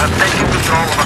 have taken control